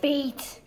Beat.